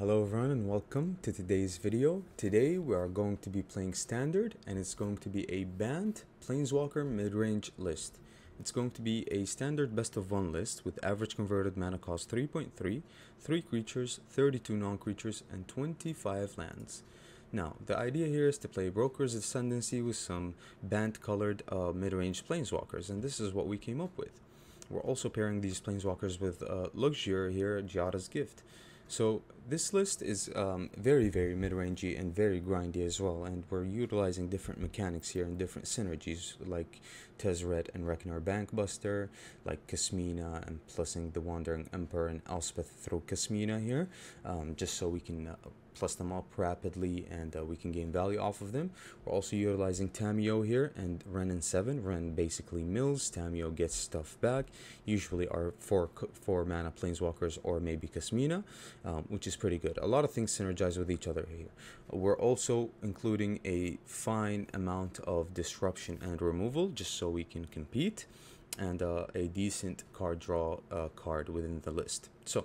Hello everyone and welcome to today's video. Today we are going to be playing standard and it's going to be a Bant planeswalker mid-range list. It's going to be a standard best of one list with average converted mana cost 3.3, 3 creatures, 32 non-creatures and 25 lands. Now, the idea here is to play Broker's Ascendancy with some Bant colored uh, mid-range planeswalkers and this is what we came up with. We're also pairing these planeswalkers with uh, Luxior here, Giada's Gift. So this list is um, very, very mid-rangey and very grindy as well, and we're utilizing different mechanics here and different synergies like Tezzeret and Reckoner Bankbuster, like Kasmina and plusing the Wandering Emperor and Elspeth through Kasmina here, um, just so we can uh, plus them up rapidly and uh, we can gain value off of them. We're also utilizing Tamiyo here and Wrenn and 7. Wrenn basically mills, Tamiyo gets stuff back, usually our 4, four mana Planeswalkers or maybe Kasmina, um, which is pretty good. A lot of things synergize with each other here. We're also including a fine amount of disruption and removal just so we can compete and uh, a decent card draw uh, card within the list. So,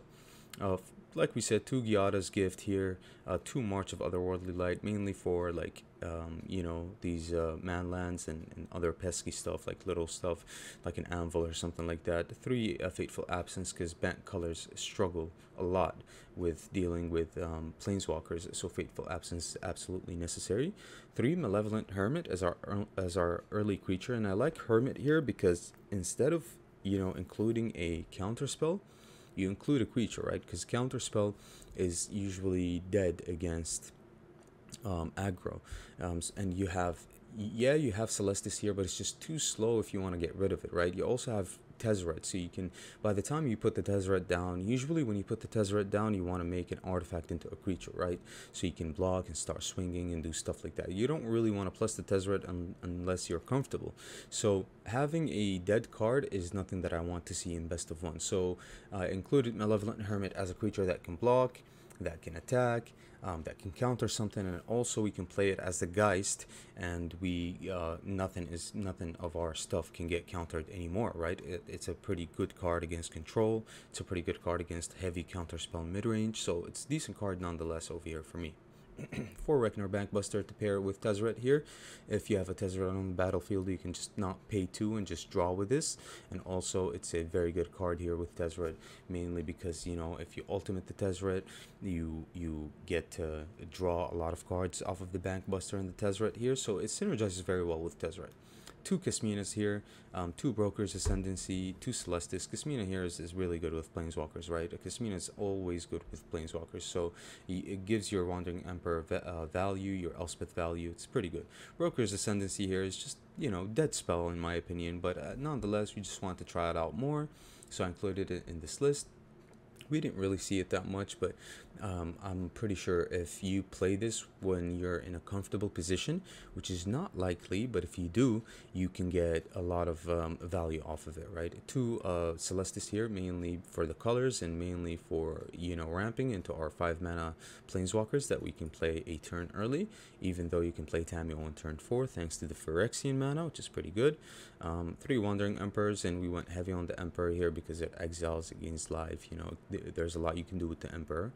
uh, like we said, two Giada's gift here, uh, two March of Otherworldly Light, mainly for like, um, you know, these uh, manlands and, and other pesky stuff, like little stuff, like an anvil or something like that. Three uh, Fateful Absence, because Bant colors struggle a lot with dealing with um, planeswalkers, so Fateful Absence is absolutely necessary. Three Malevolent Hermit as our as our early creature, and I like Hermit here because instead of you know including a counter spell you include a creature, right? Because counterspell is usually dead against um, aggro, um, and you have yeah you have Celestus here, but it's just too slow if you want to get rid of it, right? You also have Tezzeret. So you can, by the time you put the Tezzeret down, usually when you put the Tezzeret down, you want to make an artifact into a creature, right? So you can block and start swinging and do stuff like that. You don't really want to plus the Tezzeret un unless you're comfortable. So having a dead card is nothing that I want to see in best of one. So I included Malevolent Hermit as a creature that can block, that can attack, um, that can counter something, and also we can play it as the Geist, and we uh, nothing is nothing of our stuff can get countered anymore, right? It, it's a pretty good card against control. It's a pretty good card against heavy counter spell mid range, so it's decent card nonetheless over here for me. for Reckoner Bankbuster to pair with Tezzeret here. If you have a Tezzeret on the battlefield, you can just not pay two and just draw with this. And also, it's a very good card here with Tezzeret, mainly because, you know, if you ultimate the Tezzeret, you, you get to draw a lot of cards off of the Bankbuster and the Tezzeret here. So it synergizes very well with Tezzeret two Kasminas here, um, two Brokers Ascendancy, two Celestus. Kasmina here is, is really good with Planeswalkers, right? A Kasmina is always good with Planeswalkers, so it gives your Wandering Emperor uh, value, your Elspeth value. It's pretty good. Broker's Ascendancy here is just, you know, dead spell in my opinion, but uh, nonetheless, we just want to try it out more, so I included it in this list we didn't really see it that much, but um, I'm pretty sure if you play this when you're in a comfortable position, which is not likely, but if you do, you can get a lot of um, value off of it, right? Two uh, Celestus here, mainly for the colors and mainly for, you know, ramping into our five mana Planeswalkers that we can play a turn early, even though you can play Tamiyo on turn four, thanks to the Phyrexian mana, which is pretty good. Um, three Wandering Emperors, and we went heavy on the Emperor here because it exiles against life, you know, there's a lot you can do with the Emperor.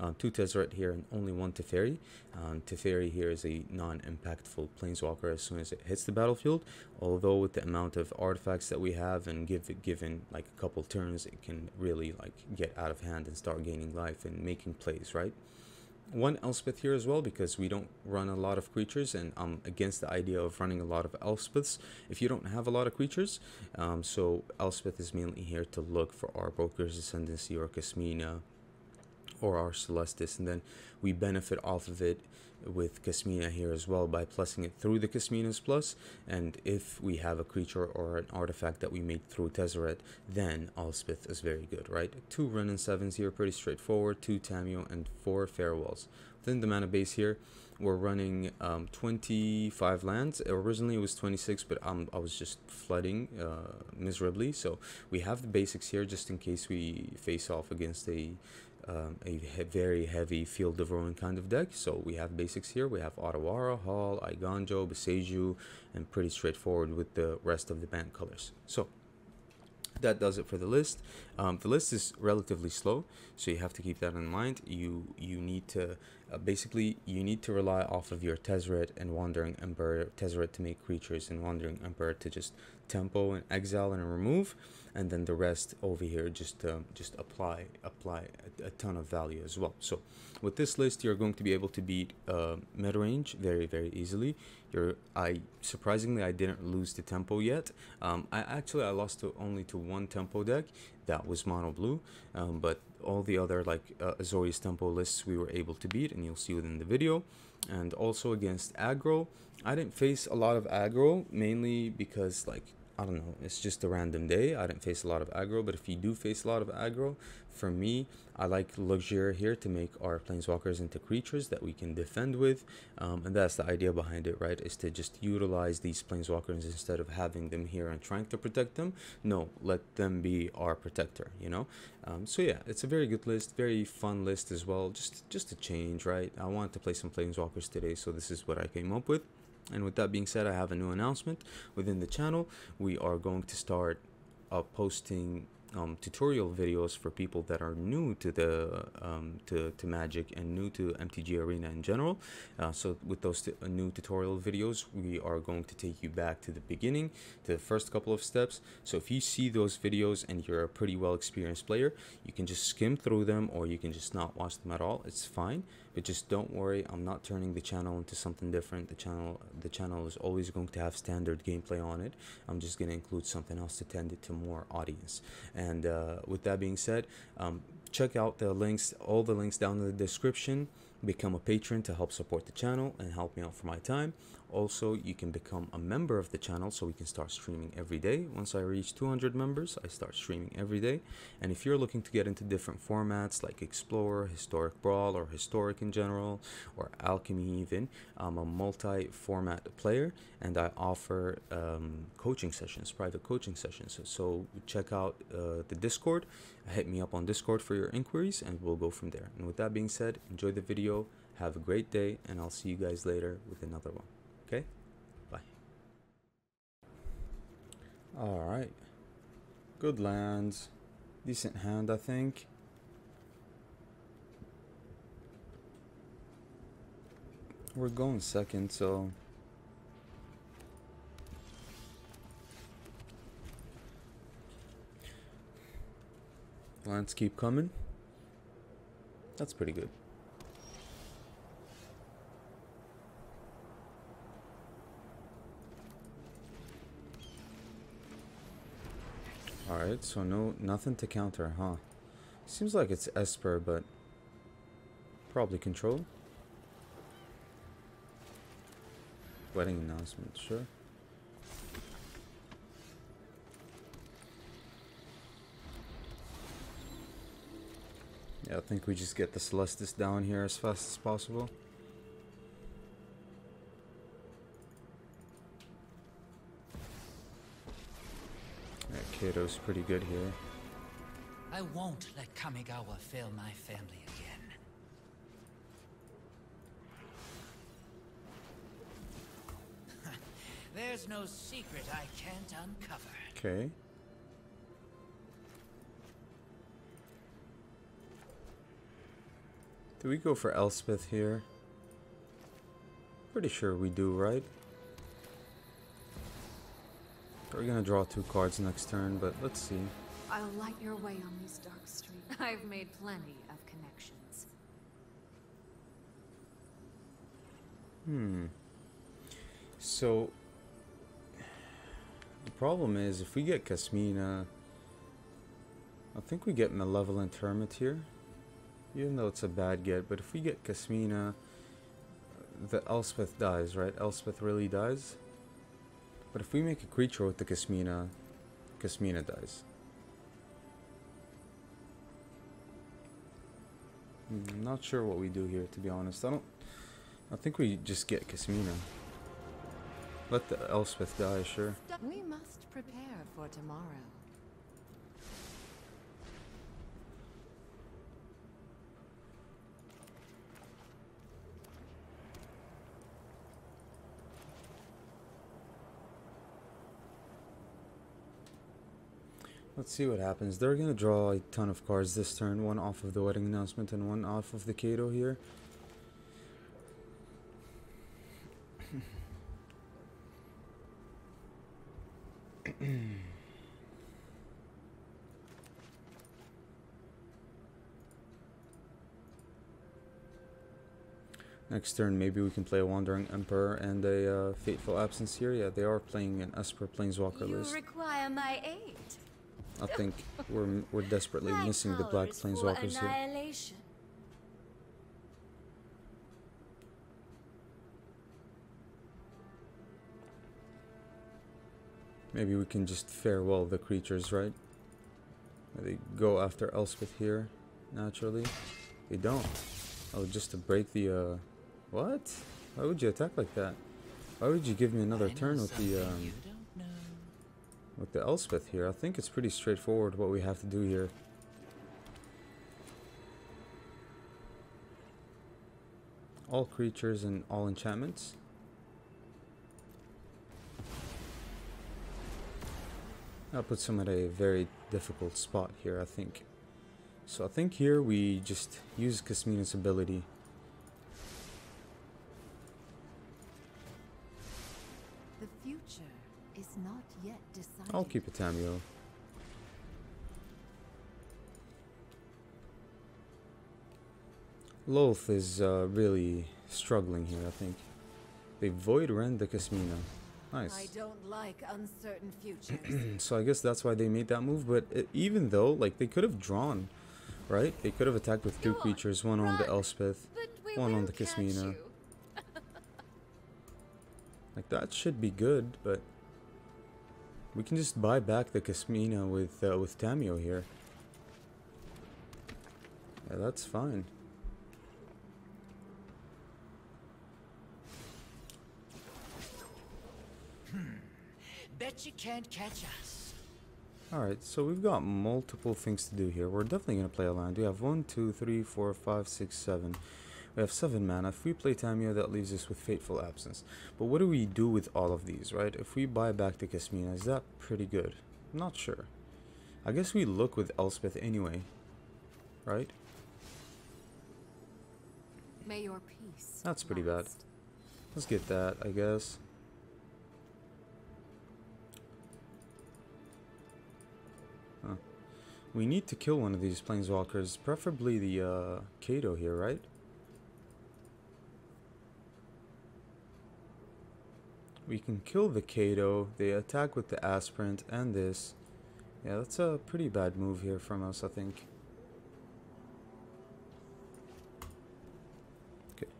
Uh, two Tezzeret here and only one Teferi. Um, Teferi here is a non-impactful Planeswalker as soon as it hits the battlefield. Although with the amount of artifacts that we have and give given like a couple turns, it can really like get out of hand and start gaining life and making plays, right? One Elspeth here as well because we don't run a lot of creatures and I'm against the idea of running a lot of Elspeths if you don't have a lot of creatures. Um, so Elspeth is mainly here to look for our Broker's Ascendancy or Kasmina or our Celestus and then we benefit off of it with Kasmina here as well by plussing it through the Kasmina's plus. And if we have a creature or an artifact that we made through Tezzeret then Elspeth is very good right? Two Wrenn and sevens here pretty straightforward. Two Tamiyo and four farewells. Within the mana base here we're running um, 25 lands. Originally it was 26 but um, I was just flooding uh, miserably. So we have the basics here just in case we face off against a um, a he very heavy field of ruin kind of deck. So we have basics here. We have Otawara, Hall, Eiganjo, Boseiju, and pretty straightforward with the rest of the Bant colors. So that does it for the list um, the list is relatively slow so you have to keep that in mind you you need to uh, basically you need to rely off of your Tezzeret and Wandering Emperor Tezzeret to make creatures and Wandering Emperor to just tempo and exile and remove and then the rest over here just um, just apply apply a, a, ton of value as well. So with this list you're going to be able to beat uh, mid range very very easily. You're I surprisingly I didn't lose the tempo yet. Um, I actually I lost to only to one tempo deck. That was mono blue. Um, but all the other like uh, Azorius tempo lists we were able to beat and you'll see within the video. And also against aggro I didn't face a lot of aggro mainly because like I don't know, it's just a random day. I didn't face a lot of aggro, but if you do face a lot of aggro, for me, I like Luxior here to make our planeswalkers into creatures that we can defend with. Um, and that's the idea behind it, right? Is to just utilize these planeswalkers instead of having them here and trying to protect them. No, let them be our protector, you know? Um, so yeah, it's a very good list, very fun list as well. Just, just a change, right? I wanted to play some planeswalkers today, so this is what I came up with. And with that being said, I have a new announcement within the channel. We are going to start uh, posting um, tutorial videos for people that are new to the um, to, to magic and new to mtg arena in general. Uh, so with those uh, new tutorial videos we are going to take you back to the beginning to the first couple of steps. So if you see those videos and you're a pretty well experienced player you can just skim through them or you can just not watch them at all. It's fine but just don't worry i'm not turning the channel into something different. The channel the channel is always going to have standard gameplay on it. I'm just going to include something else to tend it to more audience. And uh, with that being said um, check out the links all the links down in the description. Become a patron to help support the channel and help me out for my time also you can become a member of the channel so we can start streaming every day. Once i reach 200 members i start streaming every day. And if you're looking to get into different formats like explorer historic brawl or historic in general or alchemy even i'm a multi-format player and i offer um, coaching sessions private coaching sessions. So check out uh, the discord. Hit me up on discord for your inquiries and we'll go from there. And with that being said enjoy the video have a great day and i'll see you guys later with another one Okay? Bye. Alright. Good lands. Decent hand, I think. We're going second, so... Lands keep coming. That's pretty good. Alright, so no nothing to counter, huh? Seems like it's Esper, but probably control. Wedding announcement, sure. Yeah, I think we just get the Celestus down here as fast as possible. Kaito's pretty good here. I won't let Kamigawa fail my family again. There's no secret I can't uncover. Okay. Do we go for Elspeth here? Pretty sure we do, right? We're gonna draw two cards next turn, but let's see. I'll light your way on these dark streets. I've made plenty of connections. Hmm. So, the problem is, if we get Kasmina, I think we get Malevolent Hermit here. Even though it's a bad get, but if we get Kasmina, the Elspeth dies, right? Elspeth really dies. But if we make a creature with the Kasmina, Kasmina dies. I'm hmm, not sure what we do here, to be honest. I don't... I think we just get Kasmina. Let the Elspeth die, sure. We must prepare for tomorrow. Let's see what happens. They're gonna draw a ton of cards this turn, one off of the wedding announcement and one off of the Kaito here. Next turn, maybe we can play a Wandering Emperor and a uh, Fateful Absence here. Yeah, they are playing an Esper Planeswalker you list. require my aid. I think we're we're desperately My missing the Black powers for Planeswalkers here. Maybe we can just farewell the creatures, right? They go after Elspeth here, naturally. They don't. Oh, just to break the, uh... What? Why would you attack like that? Why would you give me another I turn with the, something um... With the Elspeth here? I think it's pretty straightforward what we have to do here. All creatures and all enchantments. That puts him at a very difficult spot here, I think. So I think here we just use Kasmina's ability. Decided. I'll keep a Tamiyo. Lolth is uh, really struggling here, I think. They void rend the Kasmina. Nice. I don't like uncertain futures. so I guess that's why they made that move. But it, even though, like, they could have drawn, right? They could have attacked with two Go on, creatures, one on the. Elspeth, One on the catch Kasmina. Like that should be good, but we can just buy back the Kasmina with uh, with Tamiyo here. Yeah, that's fine. Bet you can't catch us. Alright, so we've got multiple things to do here. We're definitely gonna play a land. We have one, two, three, four, five, six, seven. We have 7 mana. If we play Tamiyo, that leaves us with Fateful Absence. But what do we do with all of these, right? If we buy back the Kasmina, is that pretty good? I'm not sure. I guess we look with Elspeth anyway, right? May your peace. That's pretty bad. Let's get that, I guess. Huh. We need to kill one of these planeswalkers, preferably the uh, Kaito here, right? We can kill the Kaito, they attack with the Aspirant and this. Yeah, that's a pretty bad move here from us, I think. Okay,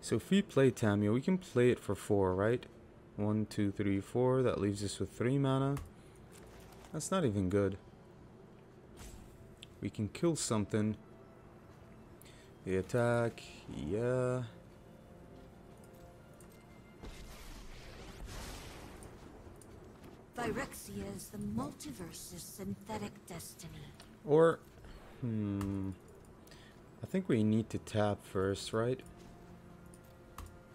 so if we play Tamiyo, we can play it for four, right? One, two, three, four. That leaves us with three mana. That's not even good. We can kill something. The attack, yeah. Phyrexia is the multiverse's synthetic destiny. Or, hmm. I think we need to tap first, right?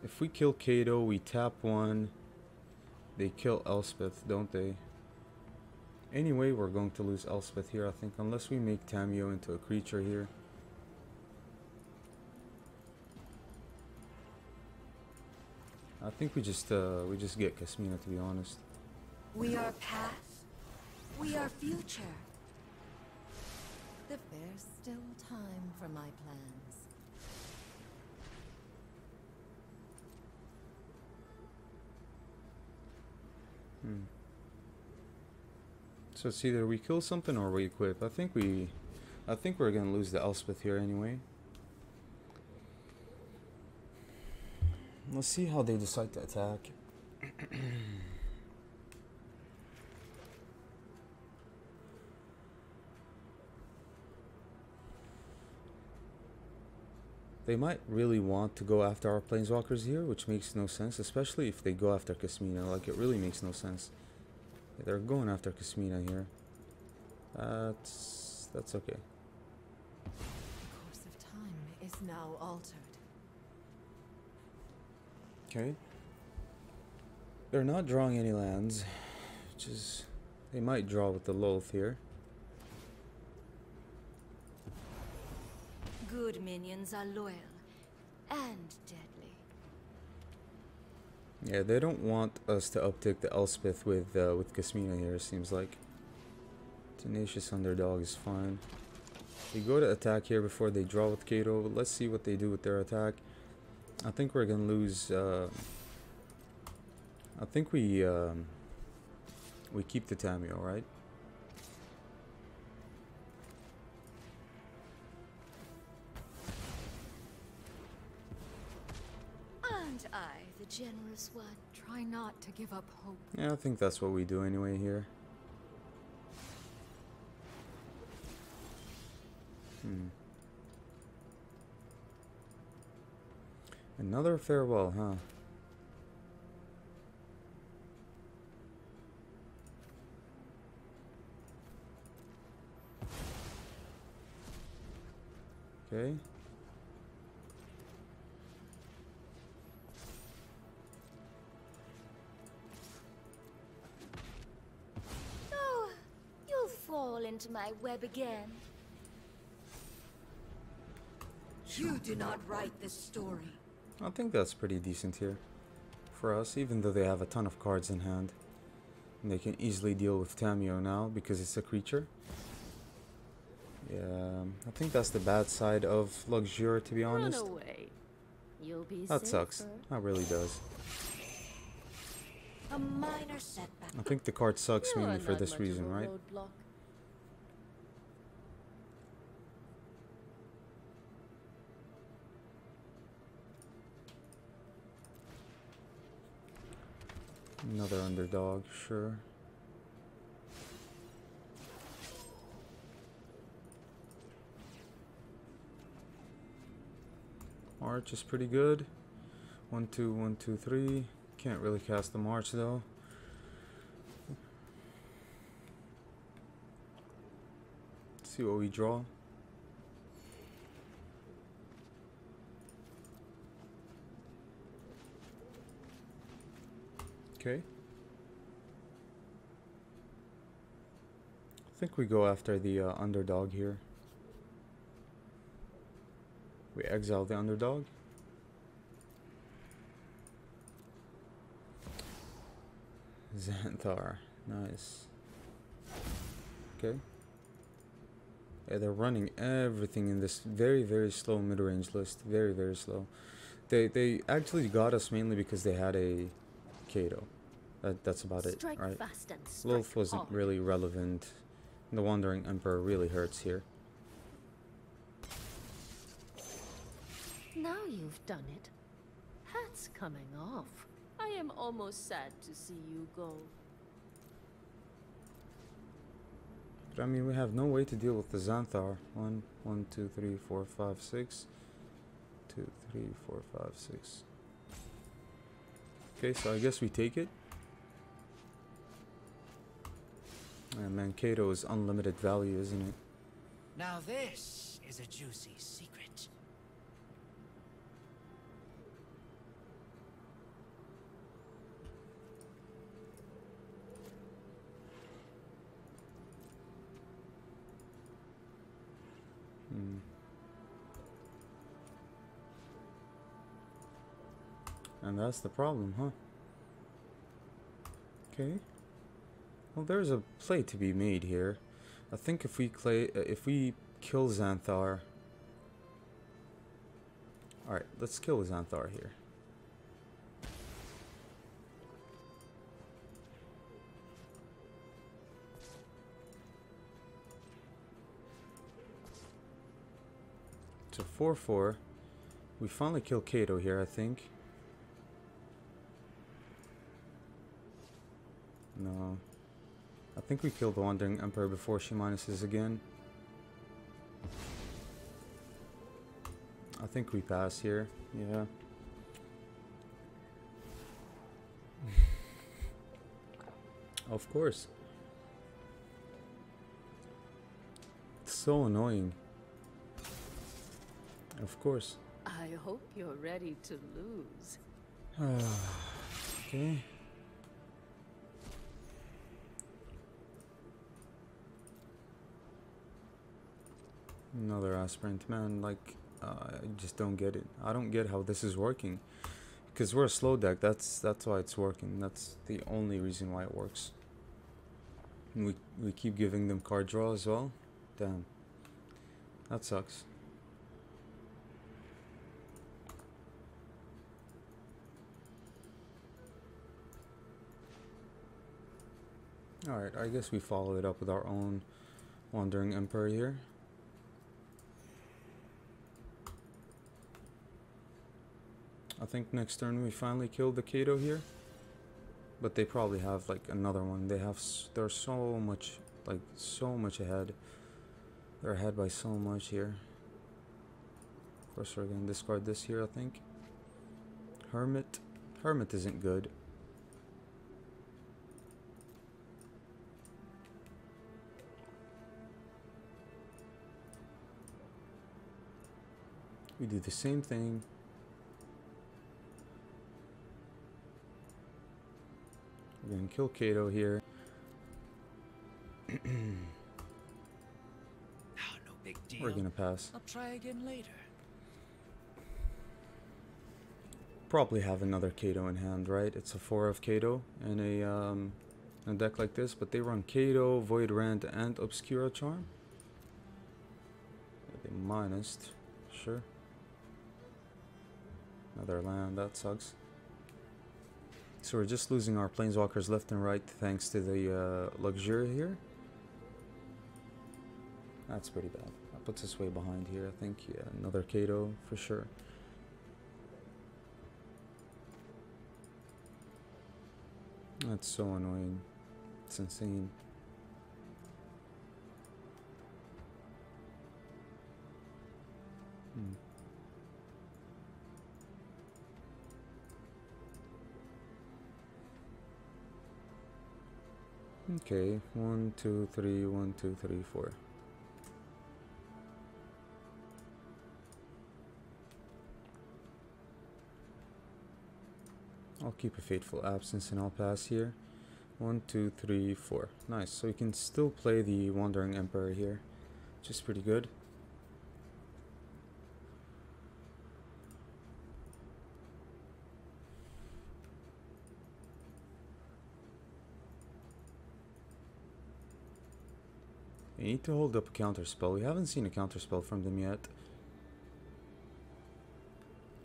If we kill Kaito, we tap one. They kill Elspeth, don't they? Anyway, we're going to lose Elspeth here, I think, unless we make Tamiyo into a creature here. I think we just uh, we just get Kasmina to be honest. We are past. We are future. There's still time for my plans. Hmm. So it's either we kill something or we equip. I think we, I think we're gonna lose the Elspeth here anyway. Let's see how they decide to attack. They might really want to go after our planeswalkers here, which makes no sense, especially if they go after Kasmina. Like, it really makes no sense. They're going after Kasmina here. That's that's okay. The course of time is now altered. Okay. They're not drawing any lands, which is they might draw with the Lolth here. Good minions are loyal and deadly. Yeah, they don't want us to uptick the Elspeth with uh, with Kasmina here, it seems like. Tenacious Underdog is fine. We go to attack here before they draw with Kaito. Let's see what they do with their attack. I think we're gonna lose... Uh, I think we... Um, we keep the Tamiyo, right? One. Try not to give up hope. Yeah, I think that's what we do anyway here. Hmm. Another farewell, huh? Okay. Fall into my web again. You do not write this story. I think that's pretty decent here. For us, even though they have a ton of cards in hand. And they can easily deal with Tamiyo now because it's a creature. Yeah, I think that's the bad side of Luxior to be honest. Run away. You'll be That sucks. That really does. A minor setback. I think the card sucks mainly for this reason, right? roadblock. Another underdog, sure. March is pretty good. One, two, one, two, three. Can't really cast the March though. see what we draw. Okay. I think we go after the uh, underdog here. We exile the underdog. Xanathar. Nice. Okay. Yeah, they're running everything in this very, very slow mid-range list. Very, very slow. They they actually got us mainly because they had a Kaito. That, that's about it, Strike right? fast Lilith wasn't hard. really relevant. The Wandering Emperor really hurts here. Now you've done it. Hat's coming off. I am almost sad to see you go. But I mean, we have no way to deal with the Xanathar. One, one, two, three, four, five, six. Two, three, four, five, six. Okay, so I guess we take it. And man, Kaito is unlimited value, isn't it? Now this is a juicy secret. Hmm. And that's the problem, huh? Okay. Well, there's a play to be made here. I think if we play, uh, if we kill Xanathar. All right, let's kill Xanathar here. So 4-4. We finally kill Kaito here, I think. No. I think we killed the Wandering Emperor before she minuses again. I think we pass here. Yeah. of course. It's so annoying. Of course. I hope you're ready to lose. okay. Another aspirant, man. Like, Uh, I just don't get it. I don't get how this is working. Because we're a slow deck, that's that's why it's working. That's the only reason why it works. And we, we keep giving them card draw as well. Damn. That sucks. Alright, I guess we follow it up with our own Wandering Emperor here. I think next turn we finally kill the Kaito here. But they probably have like another one. They have, they're so much, like so much ahead. They're ahead by so much here. Of course we're gonna discard this here I think. Hermit. Hermit isn't good. We do the same thing. We're gonna kill Kaito here. No big deal. We're gonna pass. I'll try again later. Probably have another Kaito in hand, right? It's a four of Kaito in a um, a deck like this, but they run Kaito, Void Rend, and Obscura Charm. They minus, sure. Another land, that sucks. So we're just losing our planeswalkers left and right thanks to the uh, Luxior here. That's pretty bad. That puts us way behind here, I think. Yeah, another Kaito for sure. That's so annoying. It's insane. Okay, one, two, three, one, two, three, four. I'll keep a Fateful Absence and I'll pass here. One, two, three, four. Nice, so we can still play the Wandering Emperor here, which is pretty good. We need to hold up a counterspell. We haven't seen a counterspell from them yet.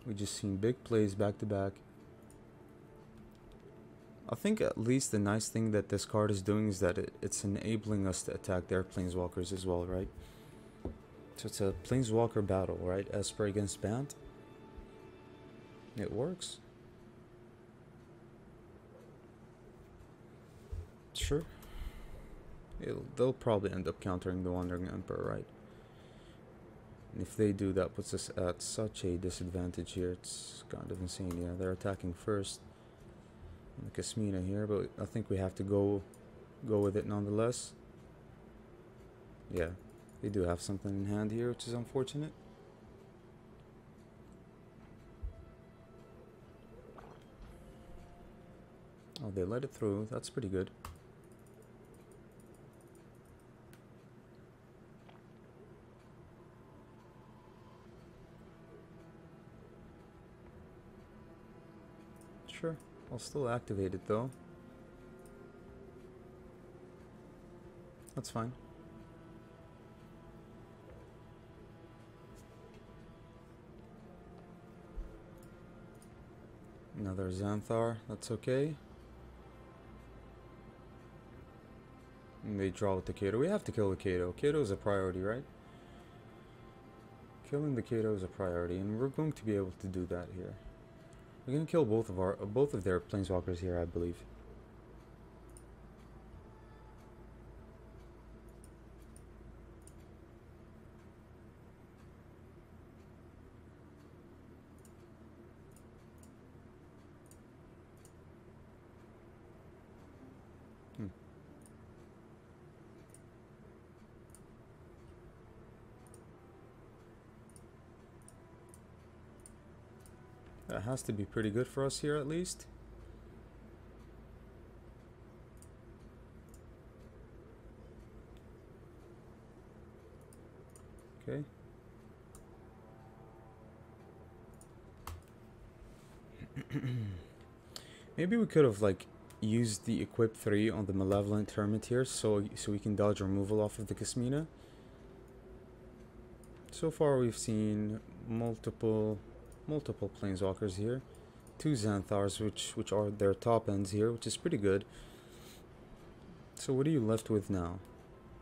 We just seen big plays back to back. I think at least the nice thing that this card is doing is that it, it's enabling us to attack their planeswalkers as well, right? So it's a planeswalker battle, right? Esper against Bant. It works. Sure. It'll, they'll probably end up countering the Wandering Emperor, right? And if they do, that puts us at such a disadvantage here. It's kind of insane. Yeah, they're attacking first. The Kasmina here, but I think we have to go go with it nonetheless. Yeah, they do have something in hand here, which is unfortunate. Oh, they let it through. That's pretty good. Sure. I'll still activate it though. That's fine. Another Xanathar, that's okay. And they draw with the Kaito. We have to kill the Kaito. Kaito is a priority, right? Killing the Kaito is a priority, and we're going to be able to do that here. We're gonna kill both of our both of their planeswalkers here, I believe. has to be pretty good for us here at least. Okay. Maybe we could have like used the equip 3 on the malevolent hermit here so so we can dodge removal off of the Kasmina. So far we've seen multiple multiple planeswalkers here. Two Xanathars which which are their top ends here, which is pretty good. So what are you left with now?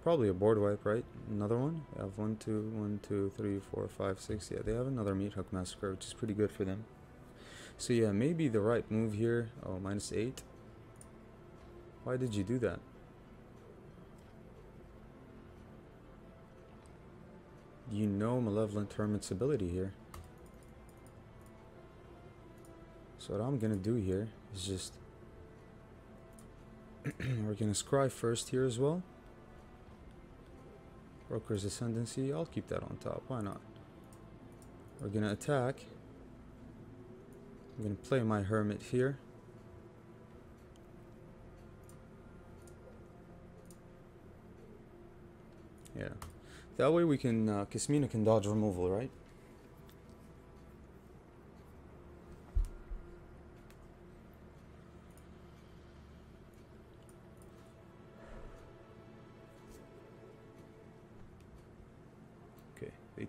Probably a board wipe, right? Another one? They have one, two, one, two, three, four, five, six. Yeah, they have another Meathook Massacre, which is pretty good for them. So yeah, maybe the right move here. Oh, minus eight. Why did you do that? You know Malevolent Hermit's ability here. So what I'm gonna do here is just we're gonna scry first here as well. Broker's Ascendancy, I'll keep that on top, why not? We're gonna attack. I'm gonna play my Hermit here. Yeah. That way we can, uh, Kasmina can dodge removal, right?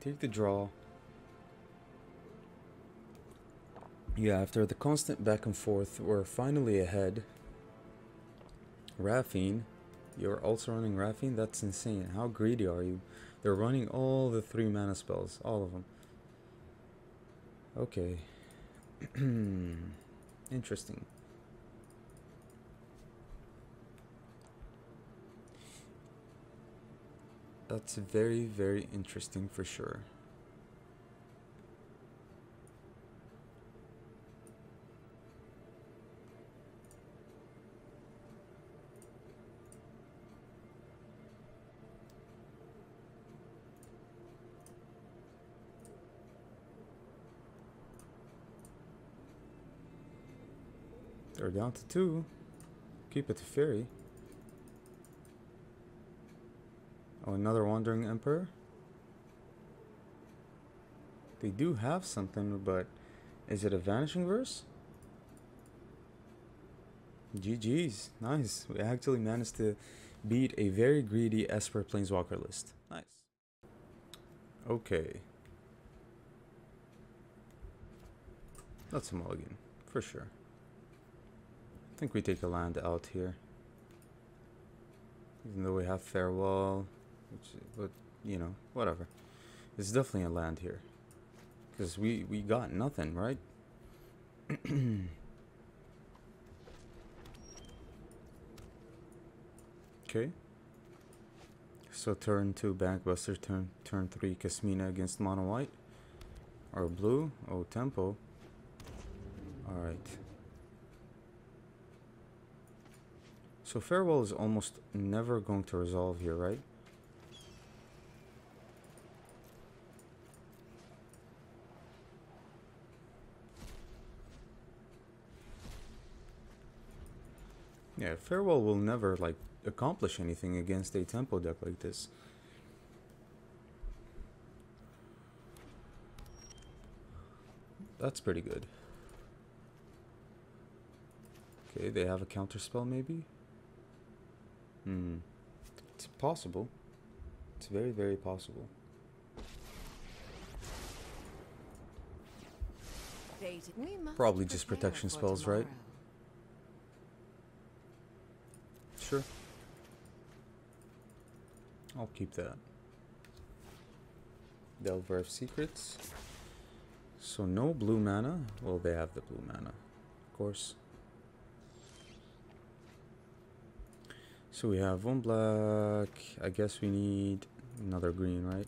Take the draw. Yeah, after the constant back and forth, we're finally ahead. Raffine, you're also running Raffine? That's insane. How greedy are you? They're running all the three mana spells, all of them. Okay. Interesting. That's very, very interesting for sure. They're down to two. Keep it to Fairy. Oh, another Wandering Emperor? They do have something, but is it a Vanishing Verse? GG's. Nice. We actually managed to beat a very greedy Esper Planeswalker list. Nice. Okay. That's a mulligan, for sure. I think we take a land out here. Even though we have Farewell, which, but, you know, whatever. It's definitely a land here. Because we, we got nothing, right? okay. So turn 2 Bankbuster, turn turn 3 Kasmina against Mono White. Or blue. Oh, Tempo. Alright. So Farewell is almost never going to resolve here, right? Yeah, Farewell will never, like, accomplish anything against a tempo deck like this. That's pretty good. Okay, they have a counter spell maybe? Hmm. It's possible. It's very, very possible. Probably just protection spells, right? I'll keep that. Delver of Secrets. So no blue mana. Well, they have the blue mana, of course. So we have one black. I guess we need another green, right?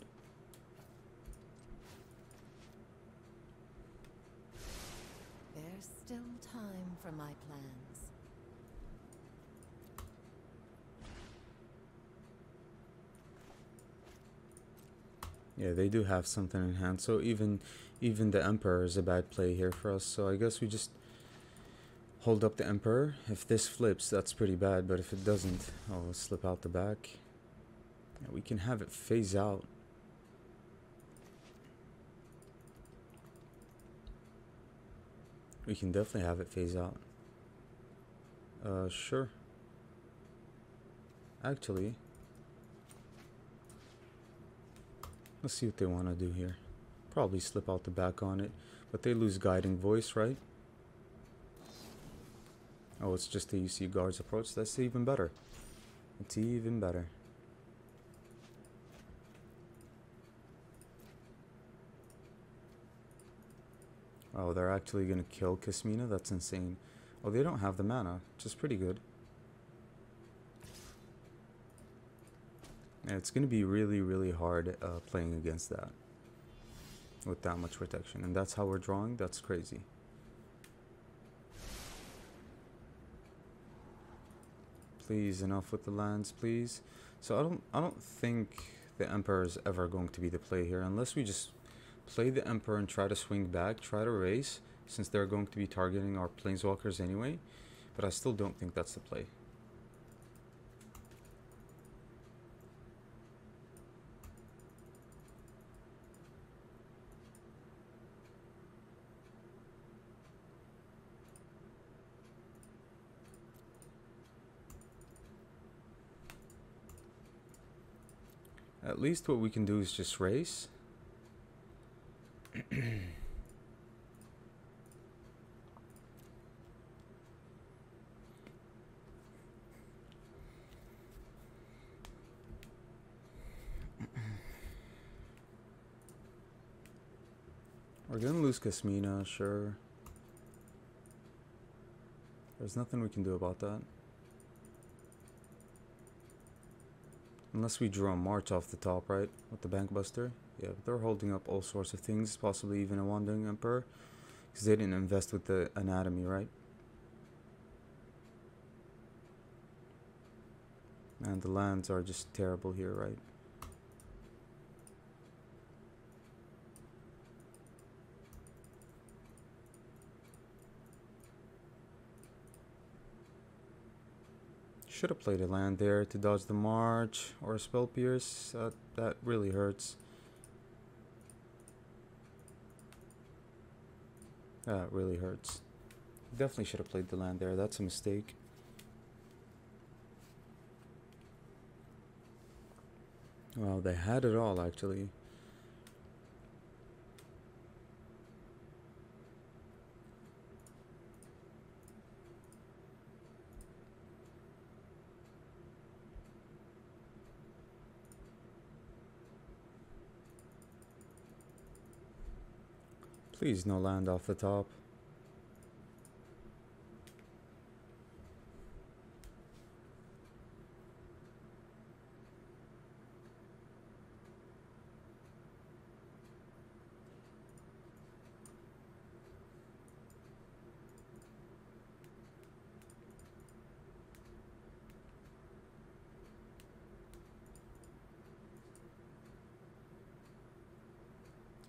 There's still time for my plans. Yeah, they do have something in hand. So even even the Emperor is a bad play here for us. So I guess we just hold up the Emperor. If this flips, that's pretty bad. But if it doesn't, I'll slip out the back. Yeah, we can have it phase out. We can definitely have it phase out. Uh, sure. Actually, let's see what they want to do here. Probably slip out the back on it, but they lose guiding voice, right? Oh, it's just the UC guards approach. That's even better. It's even better. Oh, they're actually going to kill Kasmina? That's insane. Oh, they don't have the mana, which is pretty good. And it's going to be really, really hard uh, playing against that. With that much protection. And that's how we're drawing? That's crazy. Please, enough with the lands, please. So I don't, I don't think the Emperor is ever going to be the play here. Unless we just play the Emperor and try to swing back, try to race. Since they're going to be targeting our Planeswalkers anyway. But I still don't think that's the play. At least what we can do is just race. We're gonna lose Kasmina, sure. There's nothing we can do about that. Unless we draw a March off the top, right? With the Bankbuster. Yeah, but they're holding up all sorts of things, possibly even a Wandering Emperor. Because they didn't invest with the Anatomy, right? And the lands are just terrible here, right? Should have played a land there to dodge the march or a spell pierce. That that really hurts. That really hurts. Definitely should have played the land there. That's a mistake. Well, they had it all actually. Please no land off the top.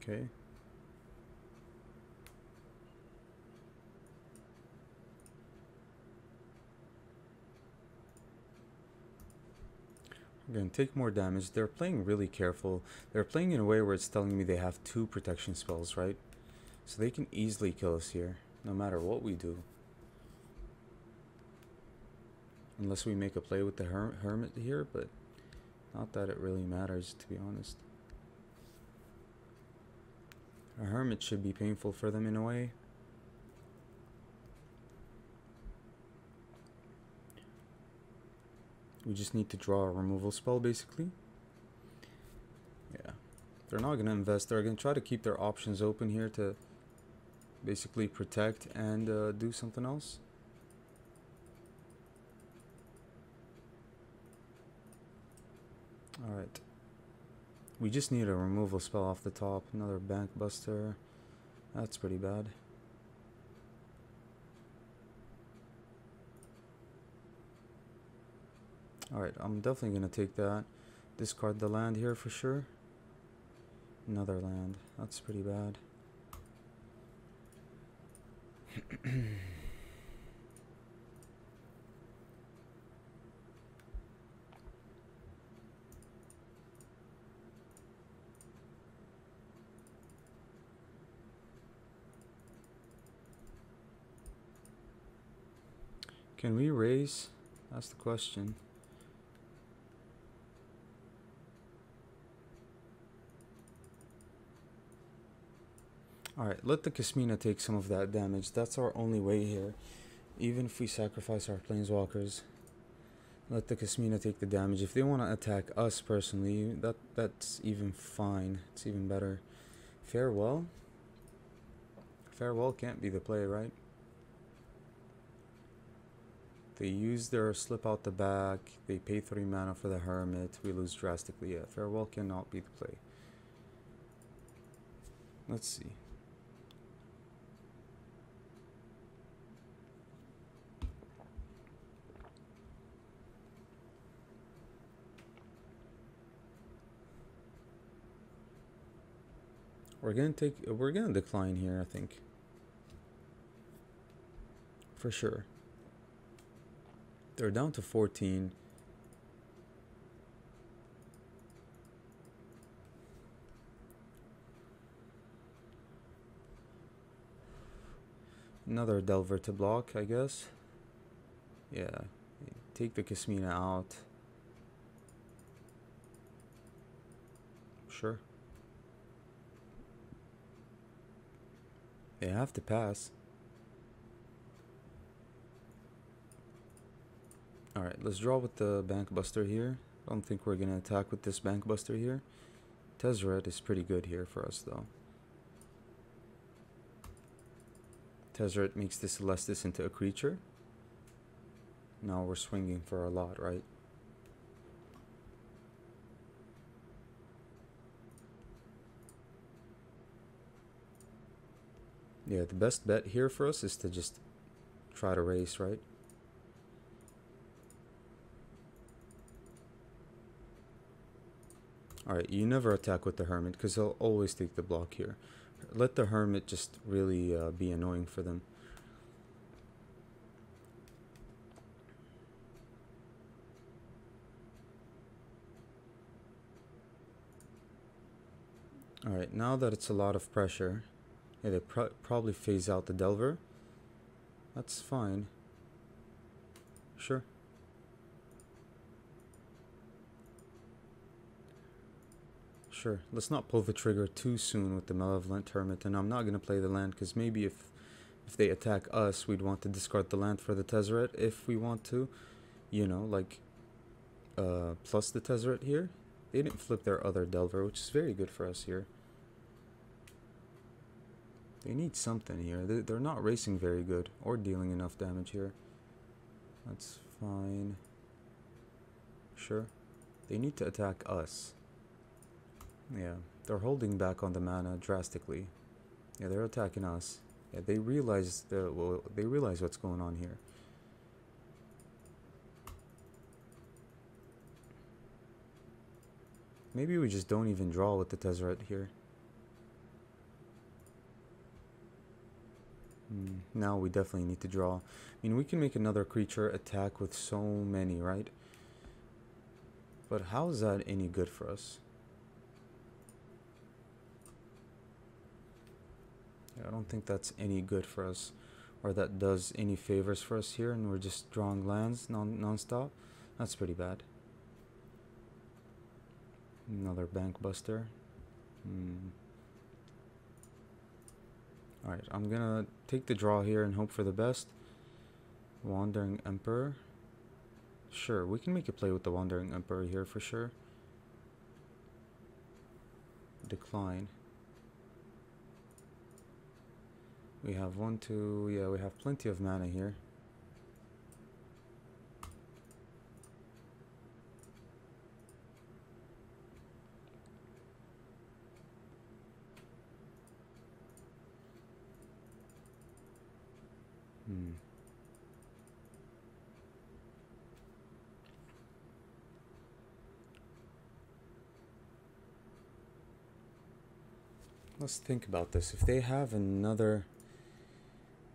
Okay. Again, take more damage. They're playing really careful. They're playing in a way where it's telling me they have two protection spells, right? So they can easily kill us here, no matter what we do. Unless we make a play with the her Hermit here, but not that it really matters, to be honest. A Hermit should be painful for them in a way. We just need to draw a removal spell, basically. Yeah. They're not going to invest. They're going to try to keep their options open here to basically protect and uh, do something else. Alright. We just need a removal spell off the top. Another bank buster. That's pretty bad. Alright, I'm definitely going to take that. Discard the land here for sure. Another land. That's pretty bad. Can we raise? That's the question. Alright, let the Kasmina take some of that damage. That's our only way here. Even if we sacrifice our planeswalkers. Let the Kasmina take the damage. If they want to attack us personally, that that's even fine. It's even better. Farewell? Farewell can't be the play, right? They use their slip out the back. They pay 3 mana for the Hermit. We lose drastically. Yeah, Farewell cannot be the play. Let's see. We're gonna take we're gonna decline here, I think. For sure. They're down to 14. Another Delver to block, I guess. Yeah. Take the Kasmina out. Sure. They have to pass. Alright, let's draw with the Bank Buster here. I don't think we're going to attack with this Bank Buster here. Tezzeret is pretty good here for us though. Tezzeret makes this Celestus into a creature. Now we're swinging for a lot, right? Yeah, the best bet here for us is to just try to race, right? Alright, you never attack with the Hermit because he'll always take the block here. Let the Hermit just really uh, be annoying for them. Alright, now that it's a lot of pressure, yeah, they pro probably phase out the Delver. That's fine. Sure. Sure. Let's not pull the trigger too soon with the Malevolent Hermit, and I'm not going to play the land, because maybe if if they attack us, we'd want to discard the land for the Tezzeret if we want to. You know, like, uh, plus the Tezzeret here. They didn't flip their other Delver, which is very good for us here. They need something here. They're not racing very good or dealing enough damage here. That's fine. Sure. They need to attack us. Yeah, they're holding back on the mana drastically. Yeah, they're attacking us. Yeah, they realize the well, they realize what's going on here. Maybe we just don't even draw with the Tezzeret here. Now we definitely need to draw. I mean, we can make another creature attack with so many, right? But how is that any good for us? I don't think that's any good for us. Or that does any favors for us here. And we're just drawing lands non non-stop. That's pretty bad. Another bank buster. Hmm. Alright, I'm gonna take the draw here and hope for the best. Wandering Emperor. Sure, we can make a play with the Wandering Emperor here for sure. Decline. We have one, two, yeah, we have plenty of mana here. Let's think about this. If they have another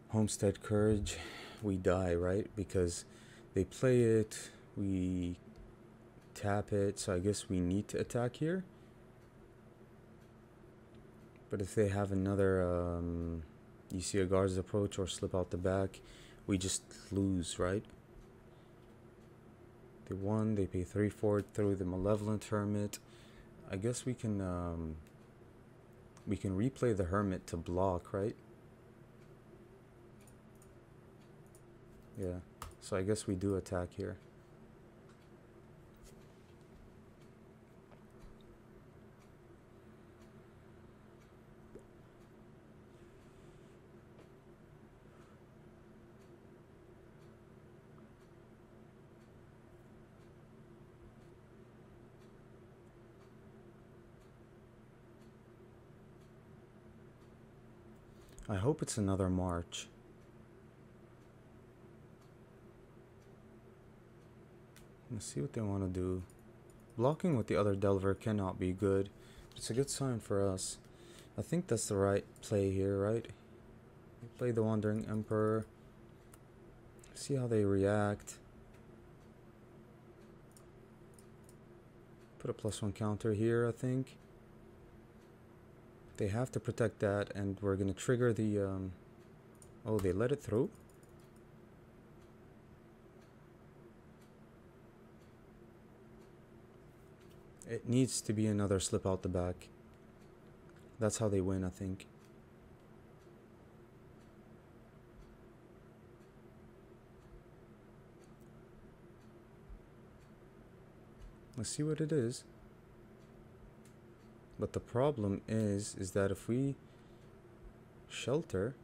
Homestead Courage, we die, right? Because they play it, we tap it, so I guess we need to attack here. But if they have another um, you see a guard's approach or slip out the back, we just lose, right? They won, they pay 3 for it through the Malevolent Hermit. I guess we can, um, we can replay the Hermit to block, right? Yeah, so I guess we do attack here. I hope it's another march. Let's see what they want to do. Blocking with the other Delver cannot be good. It's a good sign for us. I think that's the right play here, right? Play the Wandering Emperor. See how they react. Put a plus one counter here, I think. They have to protect that, and we're gonna trigger the, um... Oh, they let it through? It needs to be another slip out the back. That's how they win, I think. Let's see what it is. But the problem is, is that if we shelter,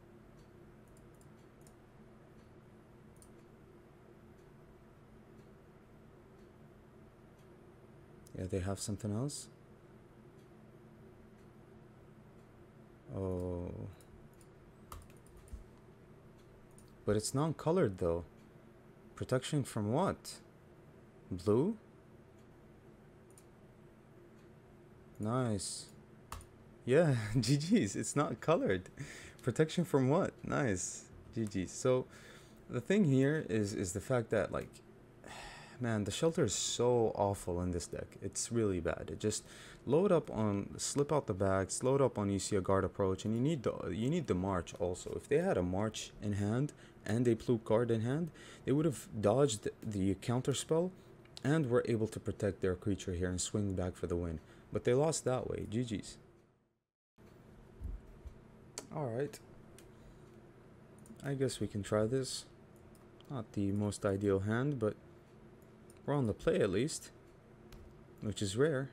yeah, they have something else. Oh. But it's non-colored though. Protection from what? Blue? Nice. Yeah, GG's. It's not colored. Protection from what? Nice. GG's. So the thing here is is the fact that like man, the shelter is so awful in this deck. It's really bad. It just load up on slip out the bags, load up on you see a guard approach, and you need the you need the march also. If they had a march in hand and a blue card in hand, they would have dodged the counter spell and were able to protect their creature here and swing back for the win. But they lost that way. GG's. Alright. I guess we can try this. Not the most ideal hand, but we're on the play at least. Which is rare.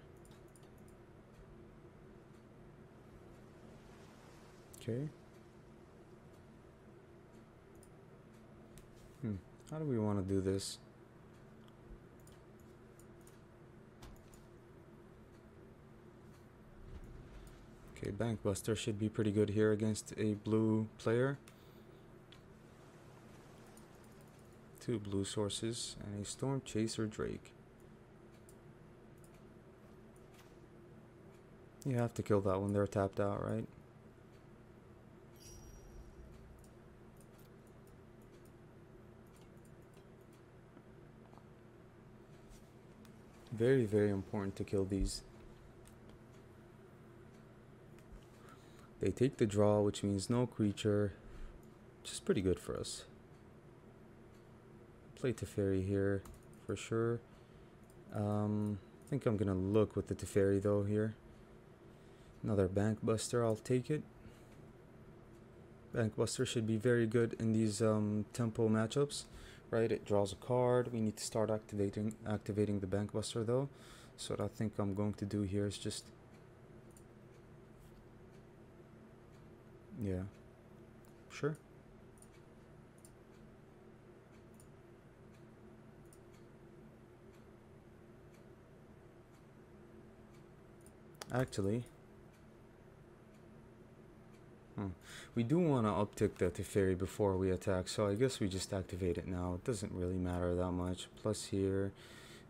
Okay. Hmm. How do we want to do this? Okay, Bankbuster should be pretty good here against a blue player. Two blue sources and a Storm Chaser Drake. You have to kill that when they're tapped out, right? Very, very important to kill these. They take the draw, which means no creature, which is pretty good for us. Play Teferi here for sure. Um, I think I'm gonna look with the Teferi though here. Another Bankbuster, I'll take it. Bankbuster should be very good in these um, tempo matchups, right? It draws a card. We need to start activating activating the Bankbuster though. So what I think I'm going to do here is just Yeah. Sure. Actually, hmm, we do want to uptick the Teferi before we attack, so I guess we just activate it now. It doesn't really matter that much. Plus here,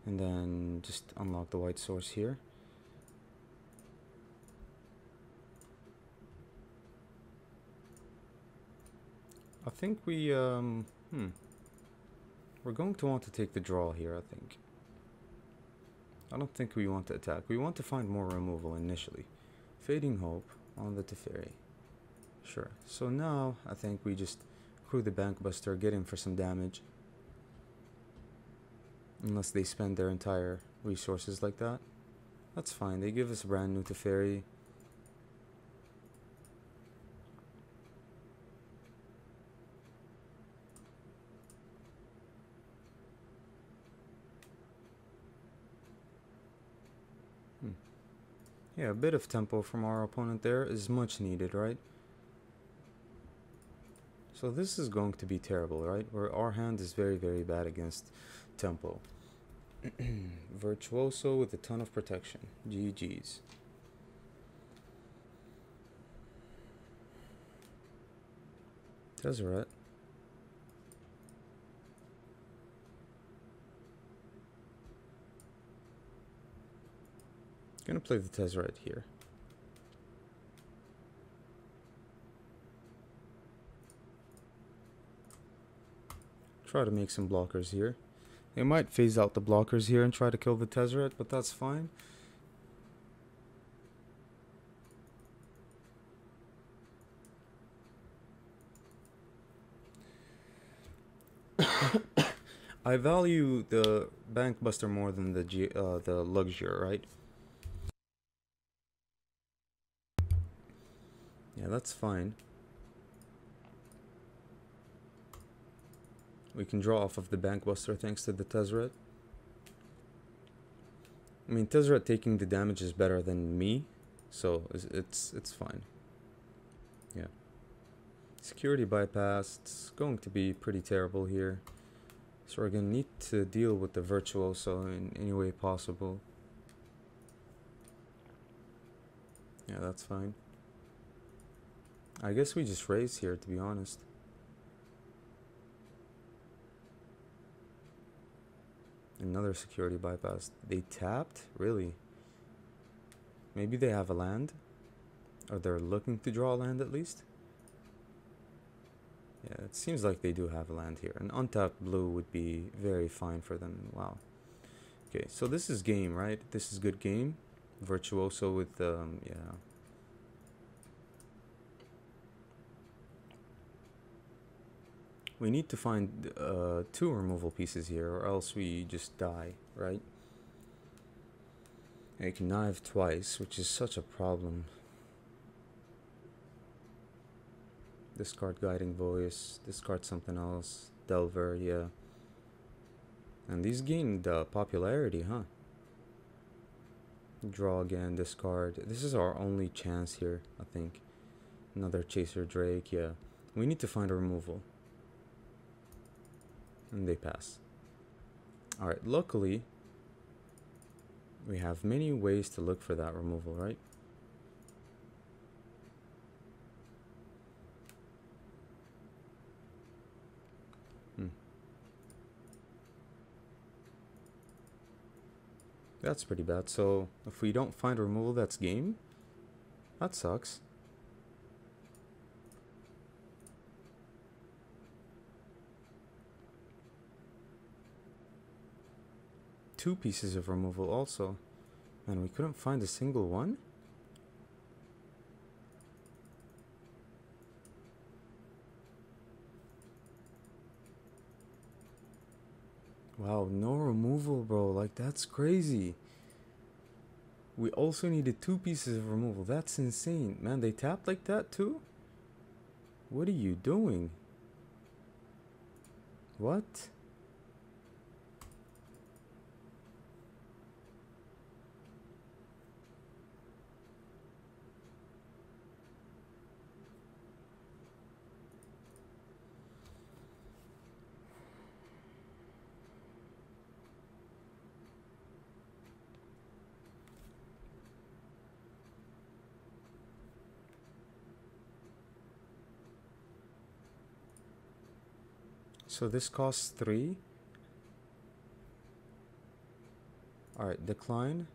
and then just unlock the white source here. I think we, um, hmm. We're going to want to take the draw here, I think. I don't think we want to attack. We want to find more removal initially. Fading Hope on the Teferi. Sure. So now, I think we just crew the Bankbuster, get in for some damage. Unless they spend their entire resources like that. That's fine, they give us a brand new Teferi. Yeah, a bit of tempo from our opponent there is much needed, right? So this is going to be terrible, right? Where our hand is very, very bad against tempo. Virtuoso with a ton of protection. GG's. Tezzeret. Gonna play the Tezzeret here. Try to make some blockers here. They might phase out the blockers here and try to kill the Tezzeret, but that's fine. I value the Bank Buster more than the uh, the Luxior, right? Yeah, that's fine. We can draw off of the Bankbuster thanks to the Tezzeret. I mean, Tezzeret taking the damage is better than me, so it's it's, it's fine. Yeah. Security bypass, it's going to be pretty terrible here. So we're gonna need to deal with the Virtuoso in any way possible. Yeah, that's fine. I guess we just raise here, to be honest. Another security bypass. They tapped? Really? Maybe they have a land? Or they're looking to draw land at least? Yeah, it seems like they do have a land here. An untapped blue would be very fine for them. Wow. Okay, so this is game, right? This is good game. Virtuoso with, um, yeah. We need to find uh, two removal pieces here, or else we just die, right? I can knife twice, which is such a problem. Discard Guiding Voice, discard something else. Delver, yeah. And these gained uh, popularity, huh? Draw again, discard. This is our only chance here, I think. Another Chaser Drake, yeah. We need to find a removal and they pass. Alright, luckily, we have many ways to look for that removal, right? Hmm. That's pretty bad. So, if we don't find a removal, that's game? That sucks. Two pieces of removal also. And we couldn't find a single one? Wow, no removal, bro. Like, that's crazy. We also needed two pieces of removal. That's insane. Man, they tapped like that too? What are you doing? What? So this costs 3. Alright, decline.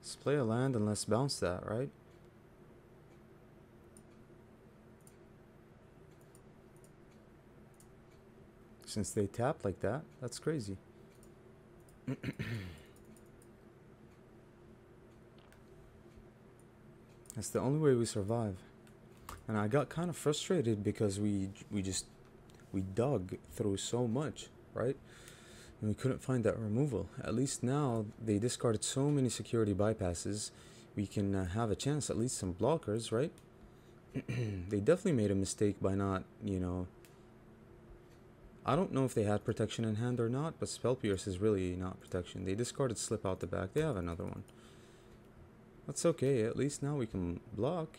Let's play a land and let's bounce that, right? Since they tap like that, that's crazy. that's the only way we survive. And I got kind of frustrated because we we just we dug through so much, right? And we couldn't find that removal. At least now they discarded so many security bypasses, we can uh, have a chance at least some blockers, right? they definitely made a mistake by not, you know, I don't know if they had protection in hand or not, but Spell Pierce is really not protection. They discarded Slip out the back. They have another one. That's okay. At least now we can block.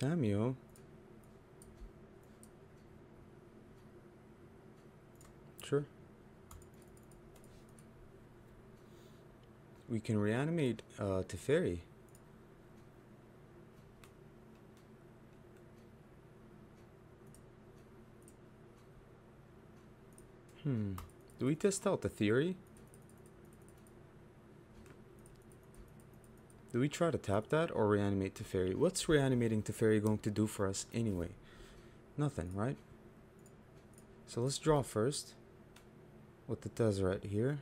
Tamiyo. Sure. We can reanimate uh, Teferi. Hmm. Do we test out the theory? Do we try to tap that or reanimate Teferi? What's reanimating Teferi going to do for us anyway? Nothing, right? So let's draw first with the Tezzeret here.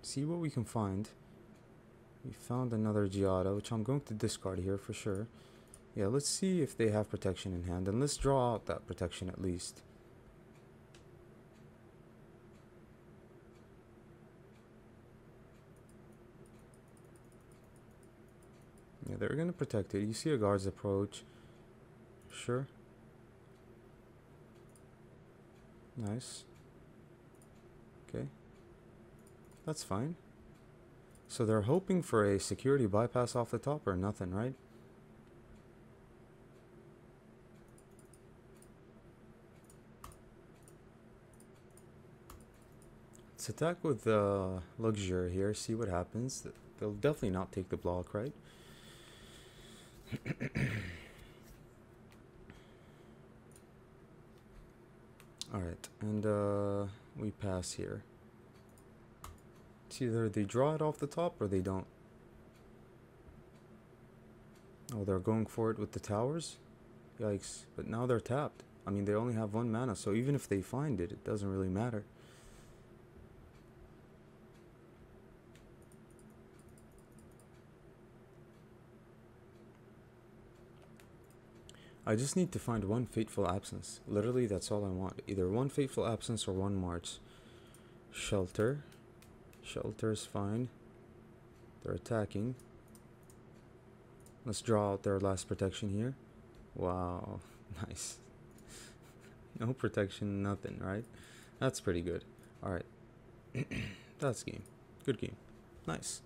See what we can find. We found another Giada, which I'm going to discard here for sure. Yeah, let's see if they have protection in hand, and let's draw out that protection at least. Yeah, they're gonna protect it. You see a guard's approach. Sure. Nice. Okay. That's fine. So they're hoping for a security bypass off the top or nothing, right? Let's attack with uh, Luxior here, see what happens. They'll definitely not take the block, right? Alright, and uh, we pass here. It's either they draw it off the top or they don't. Oh, they're going for it with the towers? Yikes. But now they're tapped. I mean, they only have one mana, so even if they find it, it doesn't really matter. I just need to find one fateful absence. Literally, that's all I want. Either one fateful absence or one march. Shelter. Shelter is fine. They're attacking. Let's draw out their last protection here. Wow, nice. no protection, nothing, right? That's pretty good. Alright. That's game. Good game. Nice.